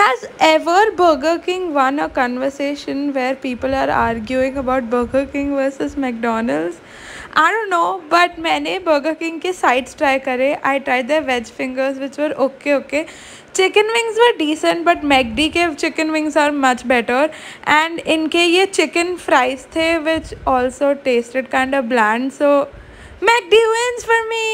Has ever Burger King won a conversation where people are arguing about Burger King versus McDonald's? I don't know, but मैंने Burger King के sides try करे. I tried their veg fingers which were okay okay. Chicken wings were decent but Magdi के chicken wings are much better and इनके ये chicken fries थे which also tasted kind of bland so Magdi wins for me